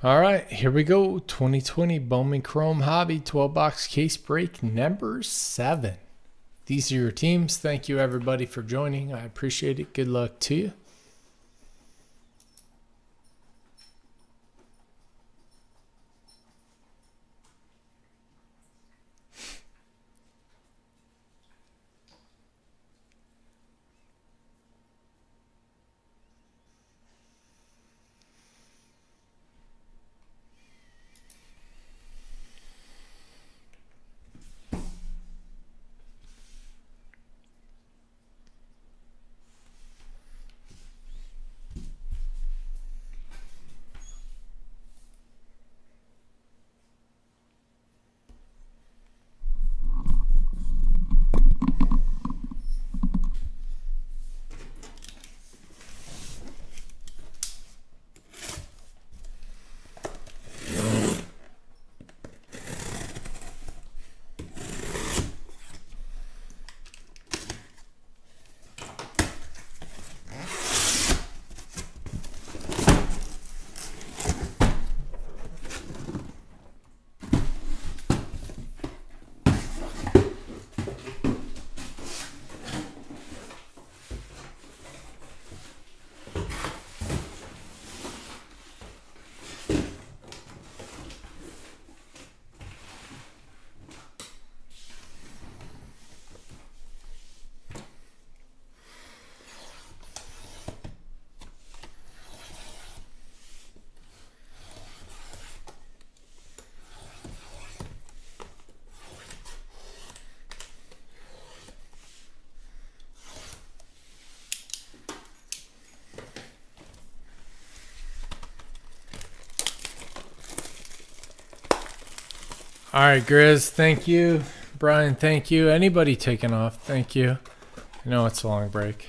All right, here we go. 2020 Bowman Chrome Hobby 12 box case break number seven. These are your teams. Thank you, everybody, for joining. I appreciate it. Good luck to you. All right, Grizz, thank you. Brian, thank you. Anybody taking off, thank you. I know it's a long break.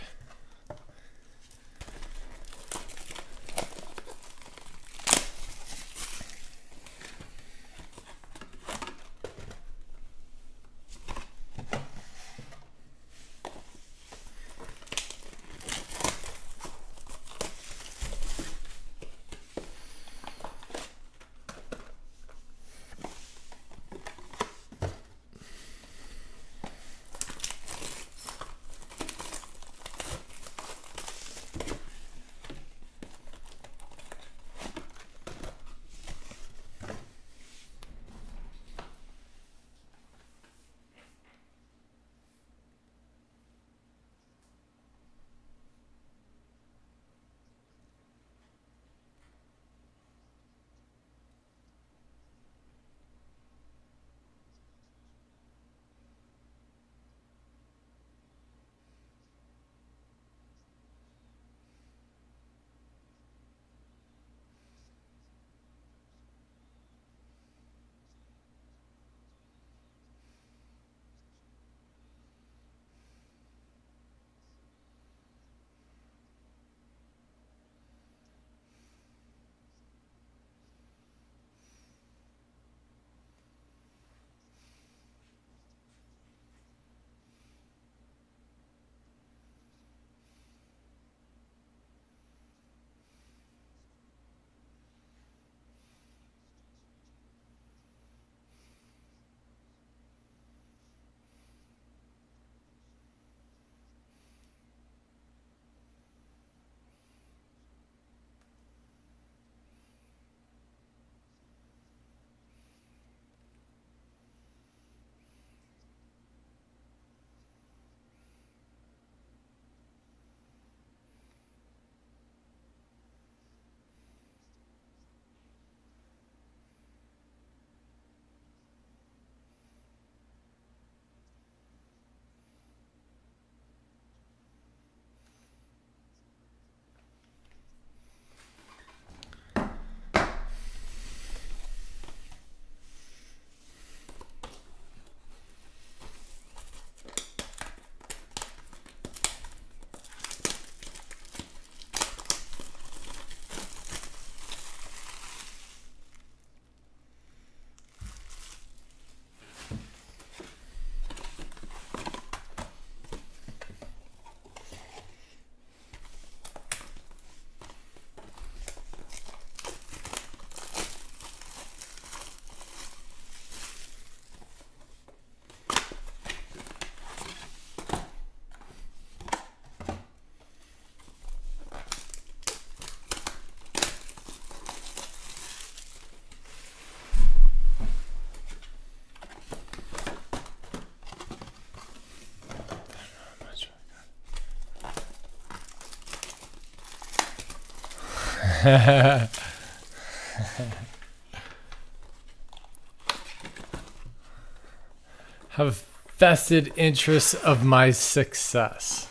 Have vested interests of my success.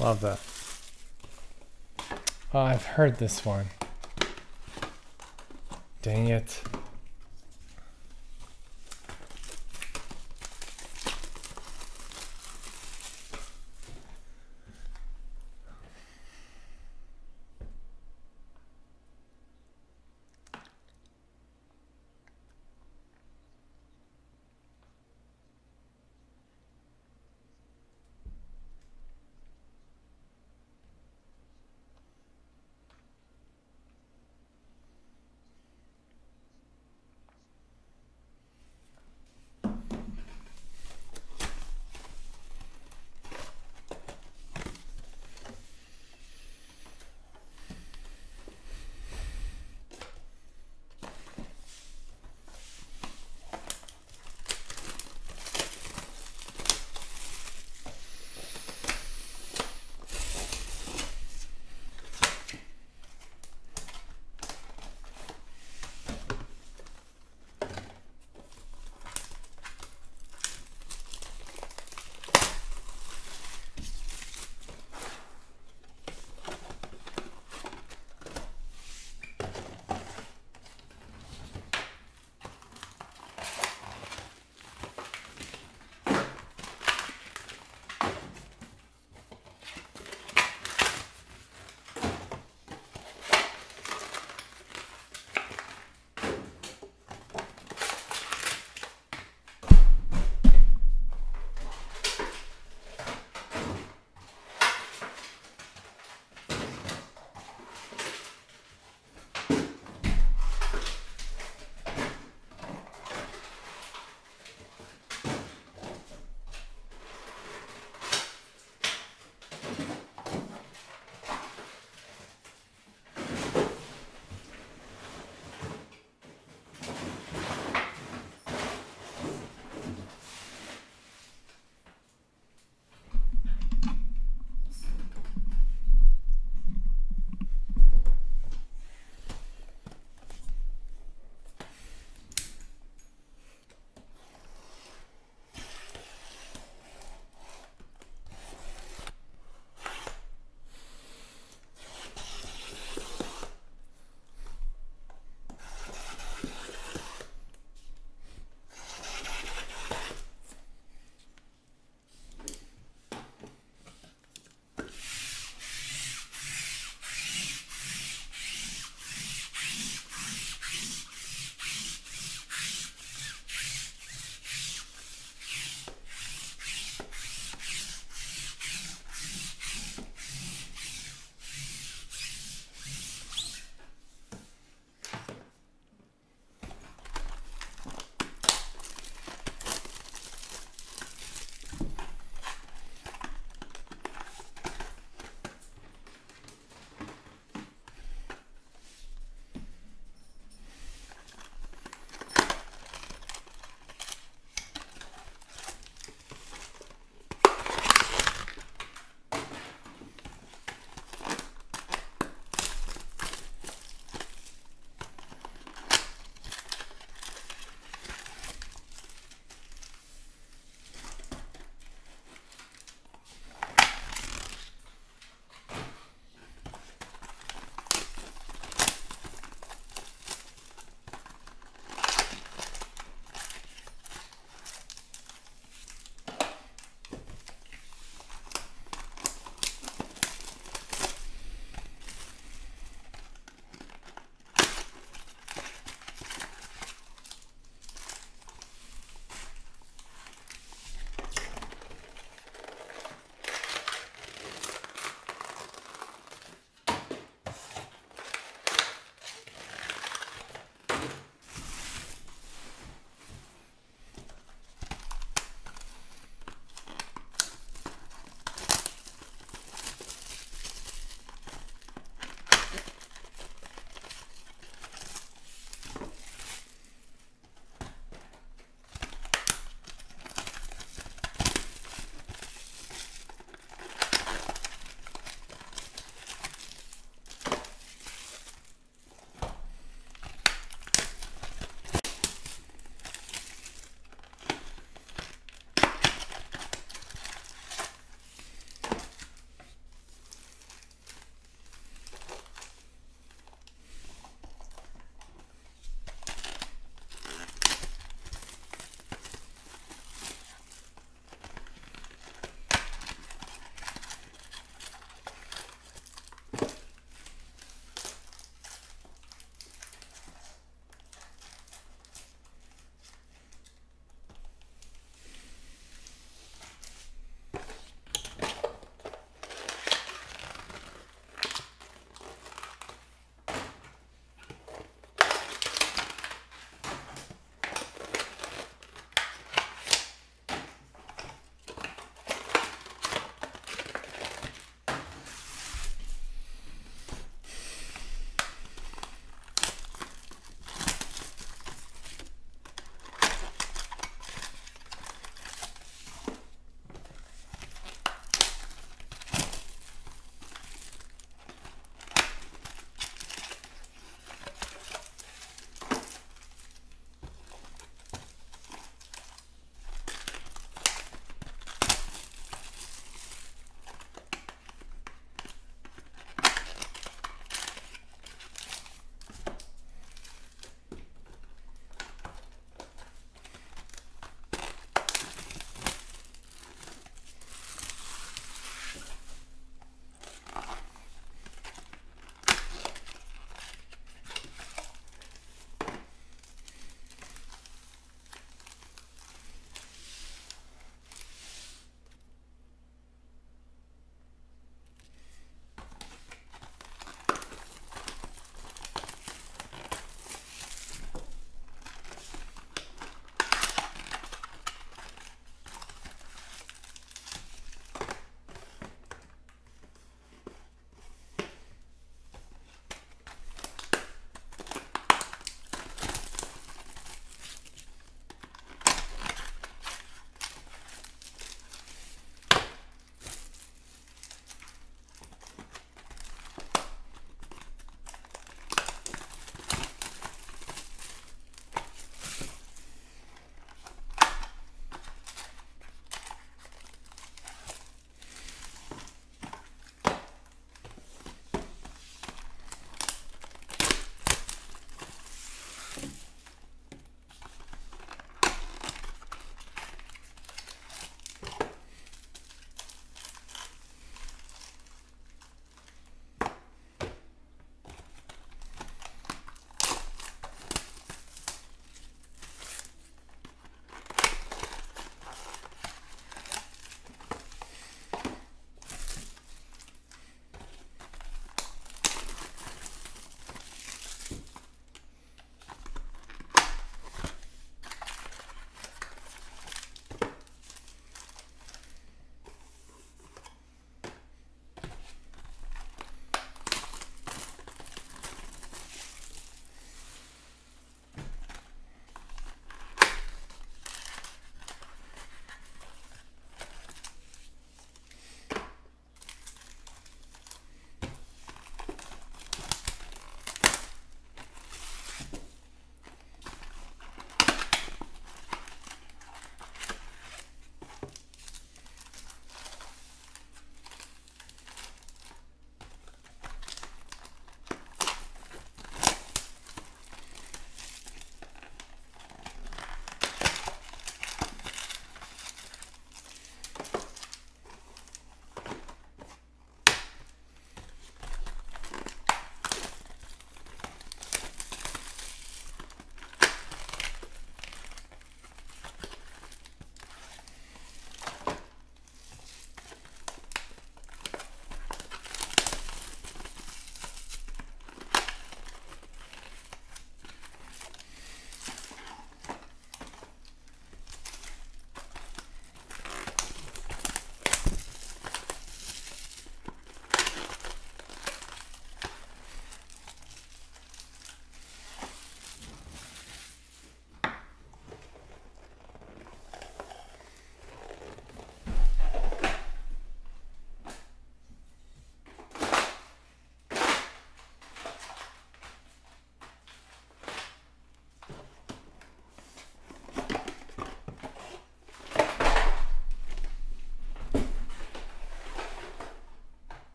Love that. Oh, I've heard this one. Dang it.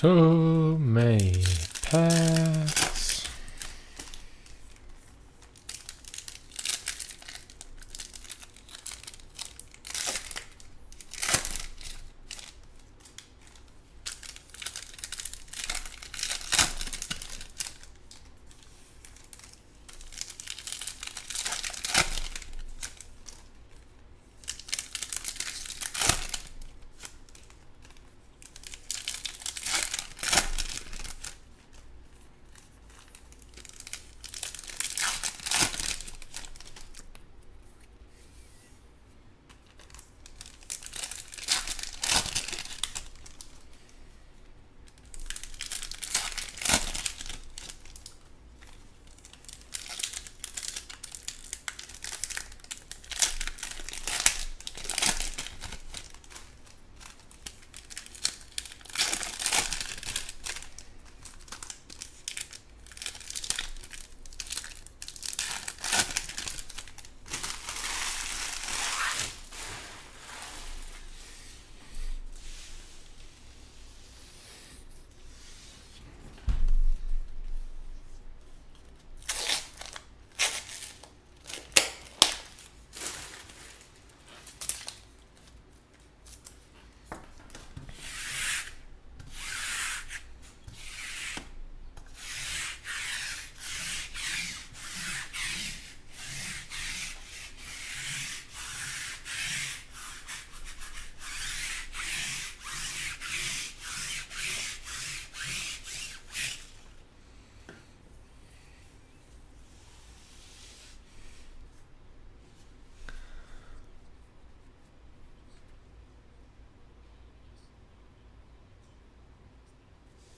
So many packs.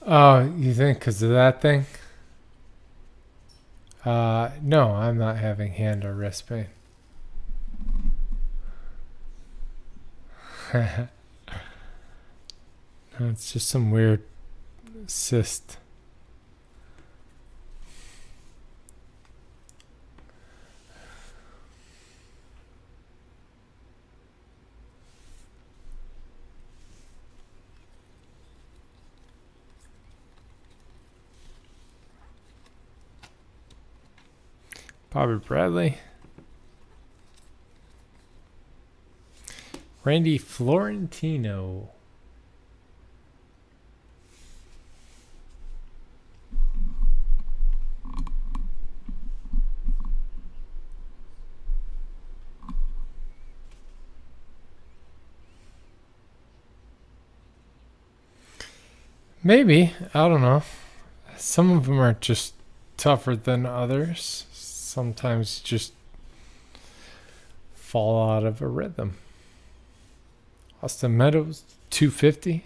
Oh, you think because of that thing? Uh, no, I'm not having hand or wrist pain. no, it's just some weird cyst. Bobby Bradley. Randy Florentino. Maybe. I don't know. Some of them are just tougher than others sometimes just fall out of a rhythm. Austin Meadows, 250.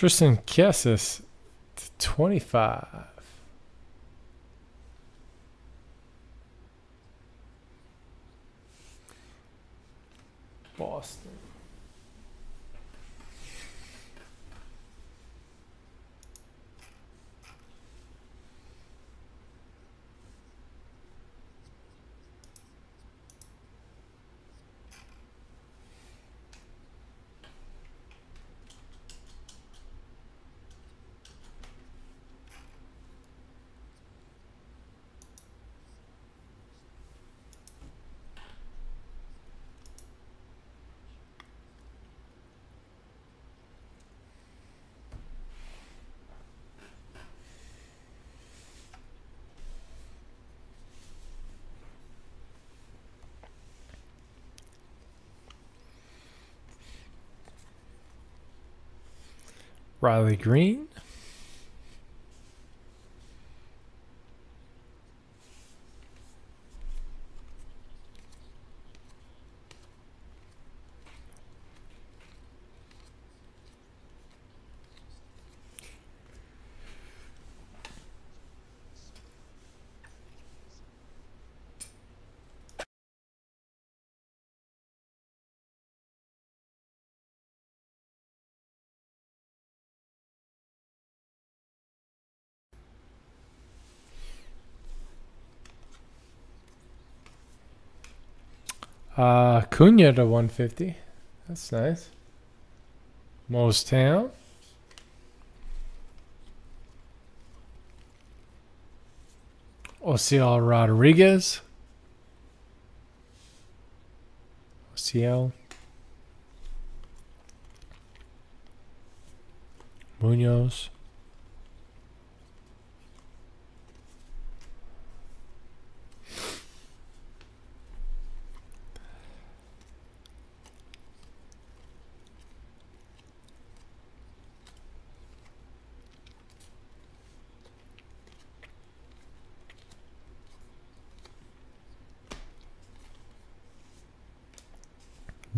Triston Casas to 25. Riley Greene. Uh, Cunha to 150. That's nice. Most Town. Osiel Rodriguez. Osiel. Munoz.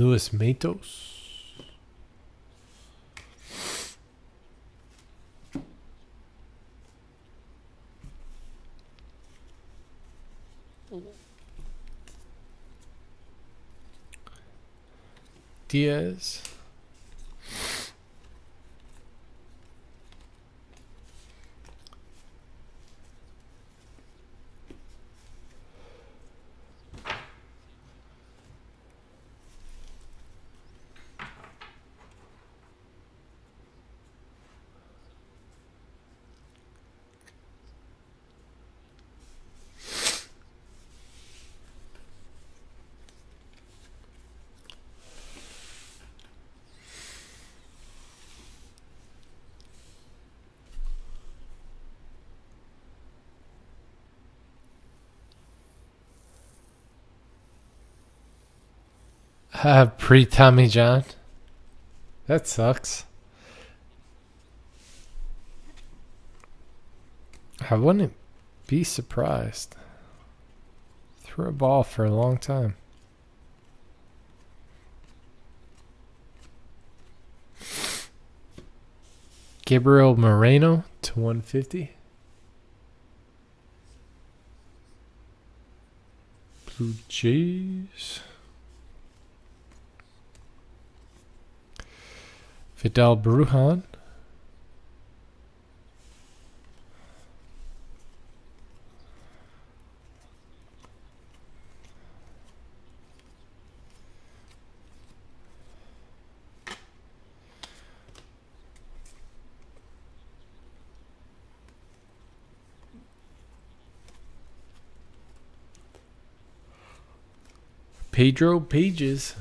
Luis Matos. Diaz. Uh, pre Tommy John. That sucks. I wouldn't be surprised. Threw a ball for a long time. Gabriel Moreno to 150. Blue Jays. Vidal Bruján. Pedro Pages.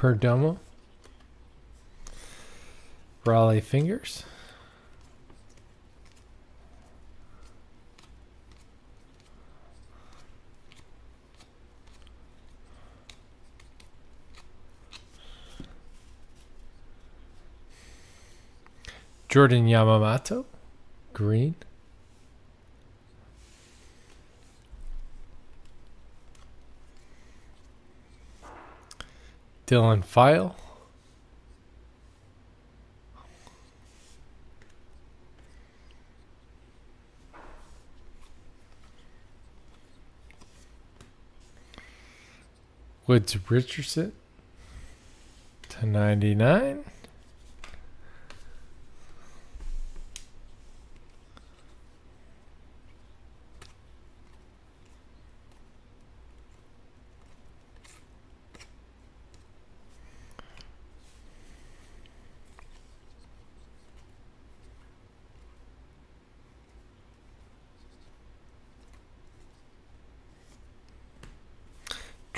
Perdomo. Rollie Fingers. Jordan Yamamoto. Green. Dylan File. Woods Richardson to 99.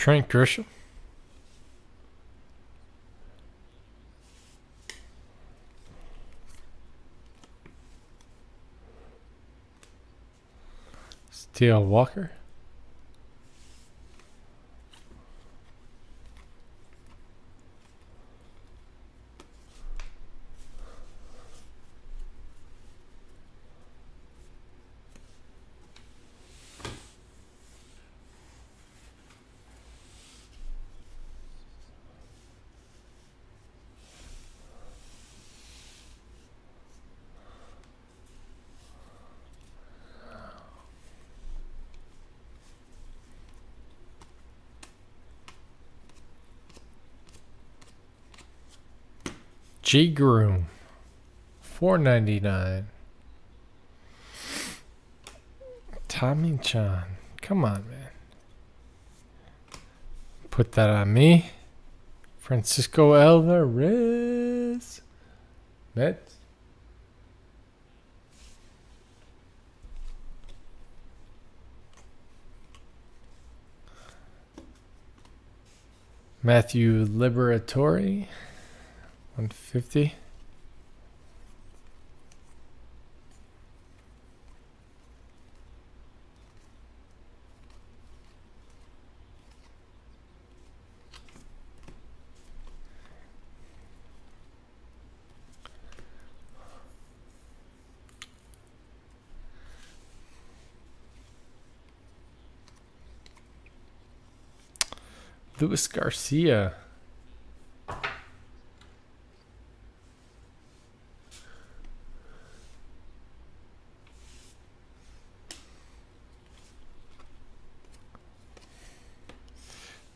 Trent Grisham. Steele Walker. Groom. Four ninety nine. Tommy John. Come on, man. Put that on me. Francisco Alvarez. Mets. Matthew Liberatore. 150. Luis Garcia.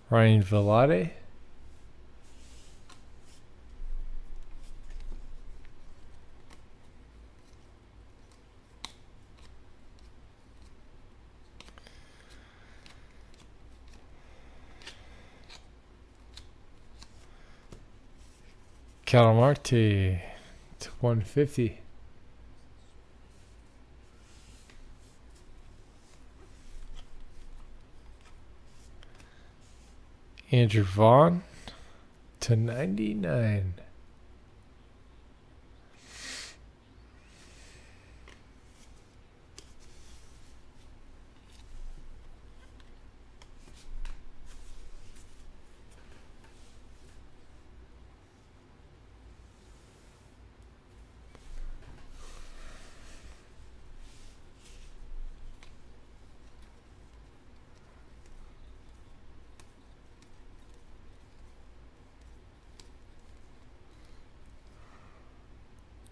Ryan Vilade. Ketel Marte to 150. Andrew Vaughn to 99.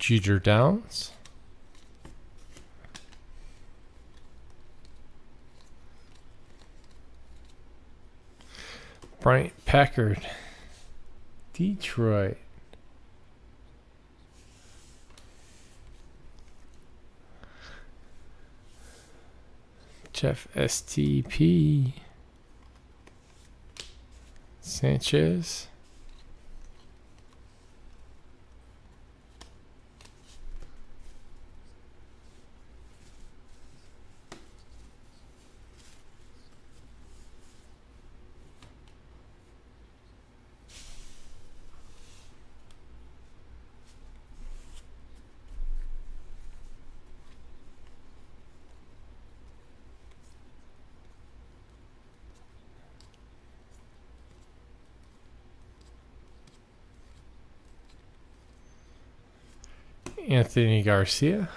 Jeter Downs. Bryant Packard. Detroit. Jeff STP. Sanchez. Anthony Garcia.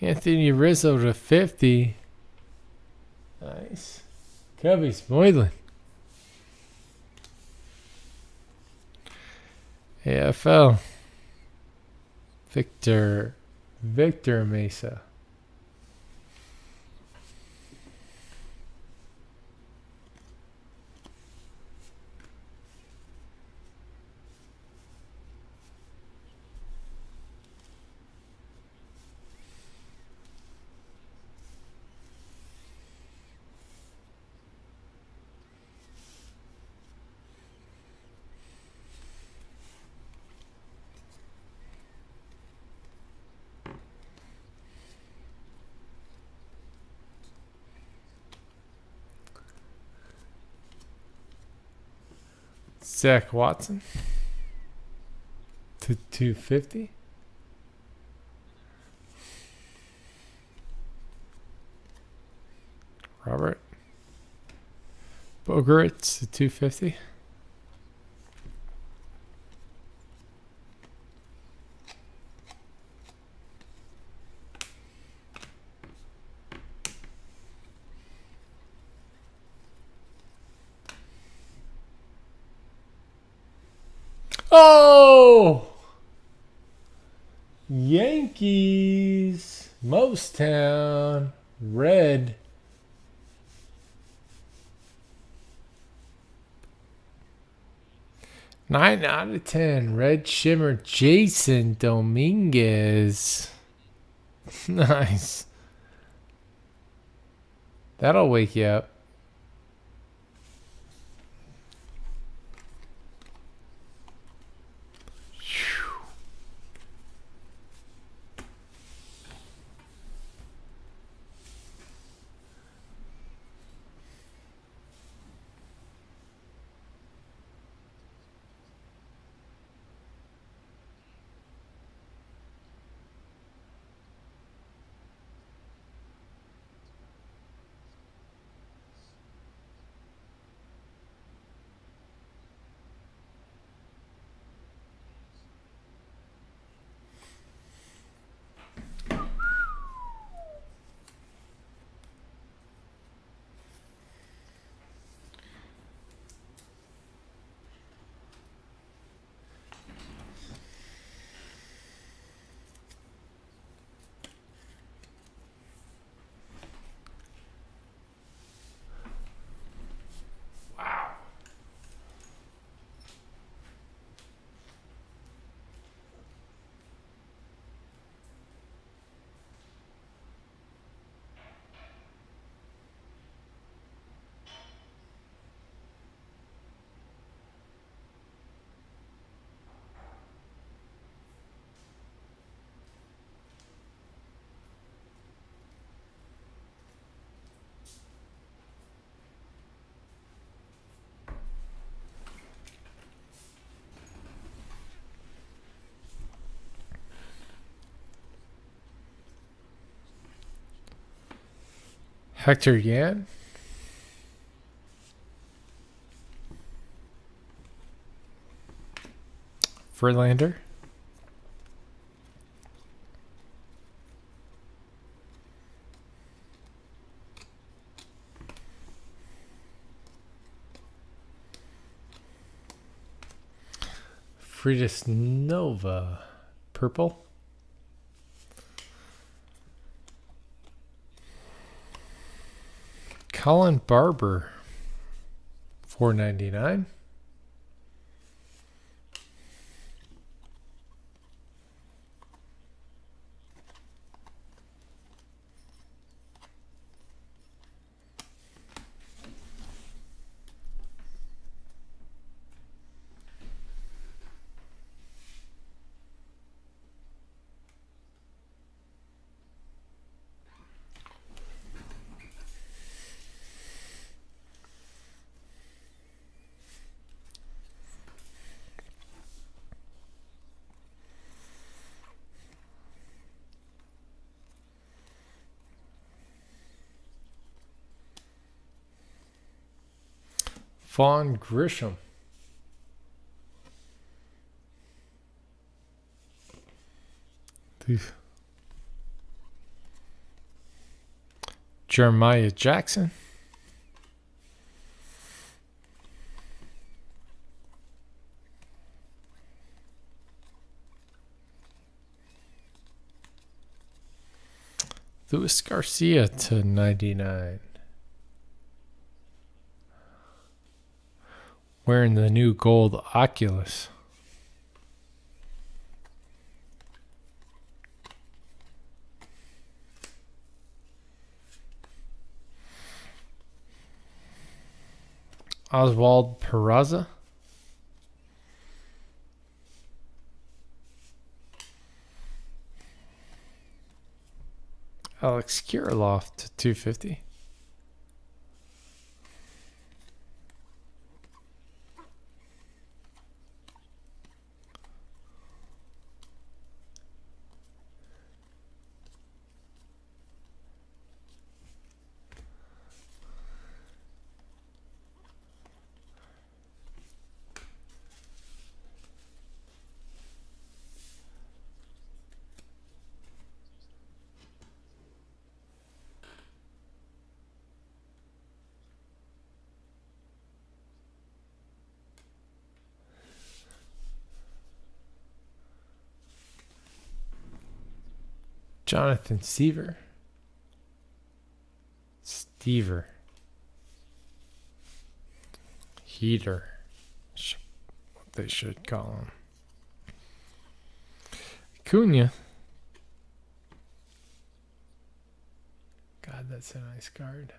Anthony Rizzo to 50. Nice. Cubbies, Moylan. AFL. Victor. Victor Mesa. Zach Watson to 250. Robert Bogaerts to 250. Oh! Yankees, Mostown, red. Nine out of ten, red shimmer, Jasson Dominguez. nice. That'll wake you up. Hector Yan. Verlander. Freudis Nova. Purple. Colin Barber, four ninety nine. Vaughn Grissom. Jeremiah Jackson. Luis Garcia to 99. Wearing the new gold Oculus. Oswald Peraza. Alex Kirilloff to 250. Jonathan Seaver. Stiever. Heater. What they should call him. Cunha. God, that's a nice card.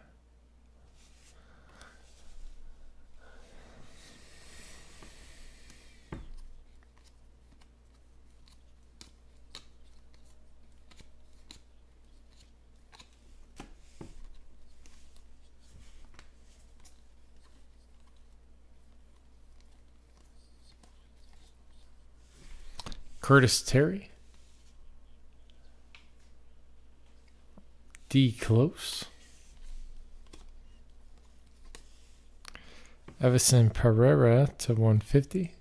Curtis Terry. D. Close. Everson Pereira to 150.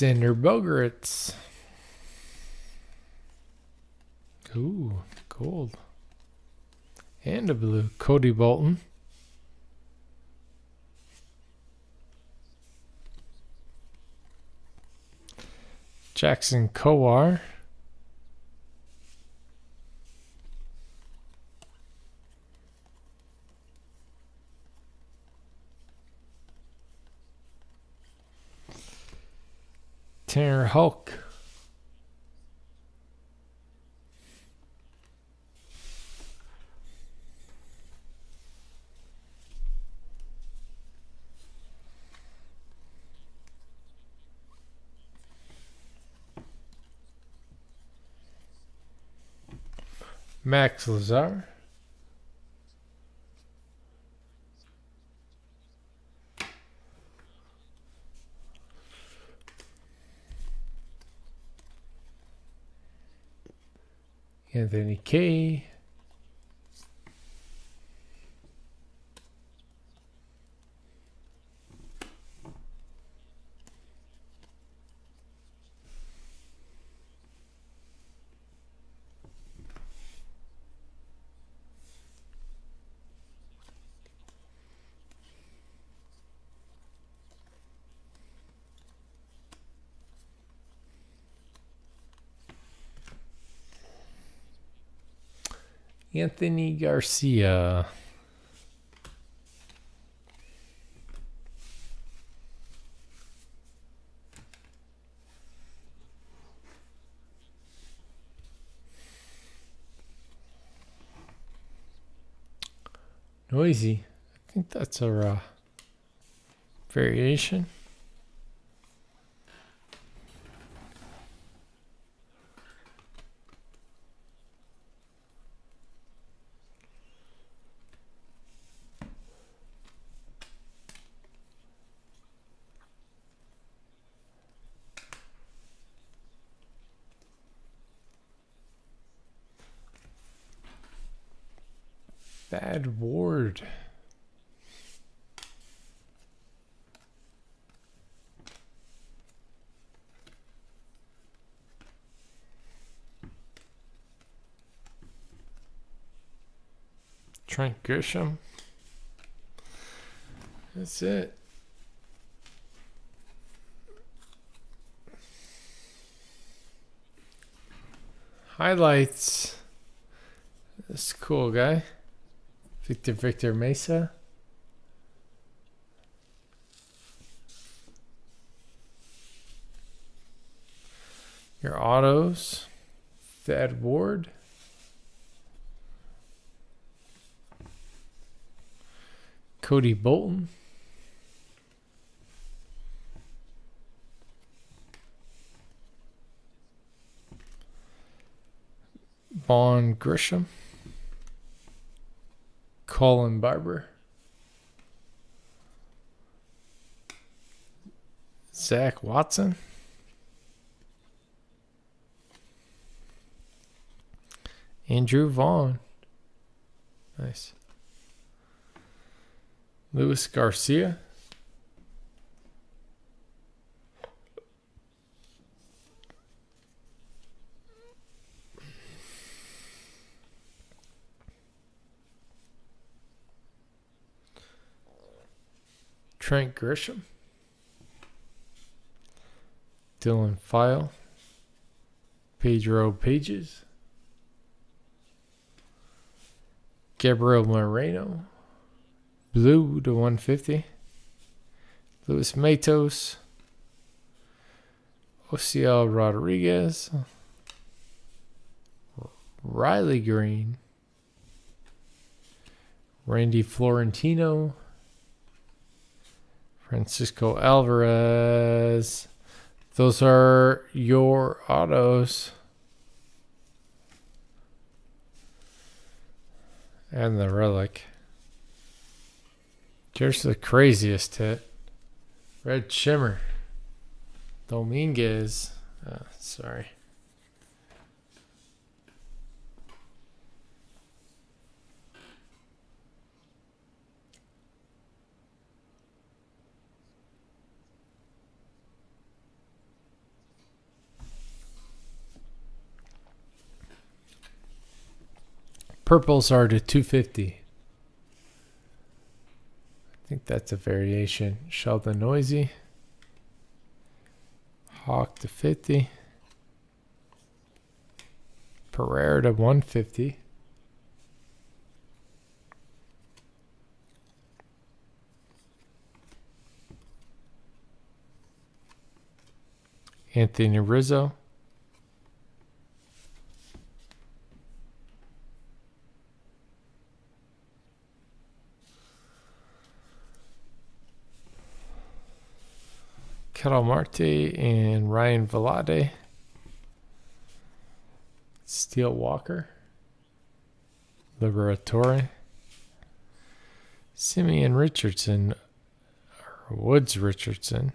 Xander Bogaerts. Ooh, gold. And a blue. Cody Bolton. Jackson Kowar. Tanner Houck. Max Lazar. Anthony K. Anthony Garcia. Neuse. I think that's a uh, variation. Thad Ward. Grisham. That's it. Highlights. This cool guy. Victor Victor Mesa. Your autos. Thad Ward. Cody Bolton. Vaughn Grissom. Colin Barber. Zach Watson. Andrew Vaughn. Nice. Luis Garcia. Trent Grisham. Dylan File. Pedro Pages. Gabriel Moreno. Blue to 150. Luis Matos. Osiel Rodriguez. Riley Greene. Randy Florentino. Francisco Alvarez. Those are your autos. And the relic. Here's the craziest hit. Red Shimmer. Dominguez. Uh, sorry. Purples are to 250. I think that's a variation. Sheldon Neuse. Hawk to 50. Pereira to 150. Anthony Rizzo. Ketel Marte and Ryan Vilade. Steele Walker. Liberatore. Simeon Richardson. Woods Richardson.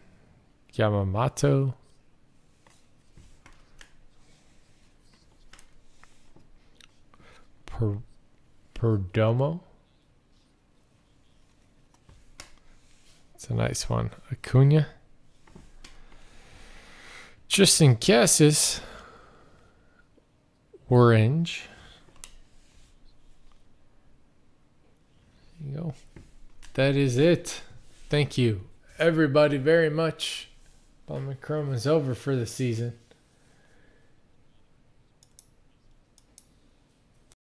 Yamamoto. Per, Perdomo. It's a nice one. Acuna. Just in guesses, orange. There you go. That is it. Thank you, everybody, very much. Bowman Chrome is over for the season.